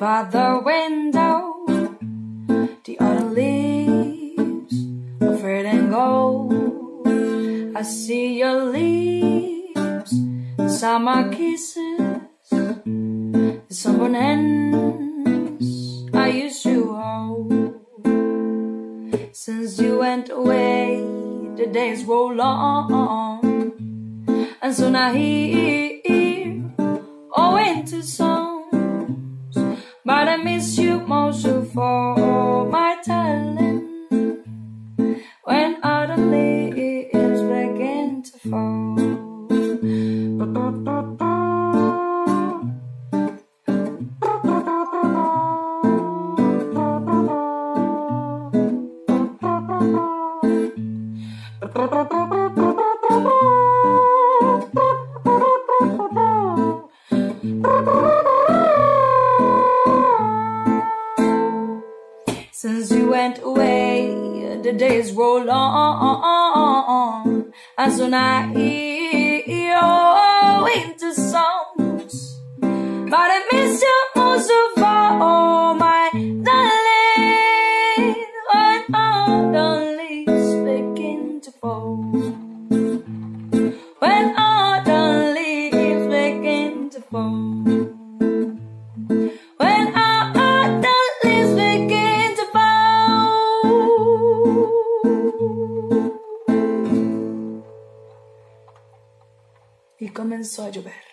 by the window, the autumn leaves of red and gold. I see your the summer kisses, the sunburned hands I used to hold. Since you went away, the days roll on, and soon I hear winter songs. But I miss you most of all, my darling. When autumn leaves begin to fall. Since you went away, the days roll on, and so now hear your winter songs. But I miss you most of all, my darling. When autumn leaves begin to fall, when autumn leaves begin to fall. Y comenzó a llover.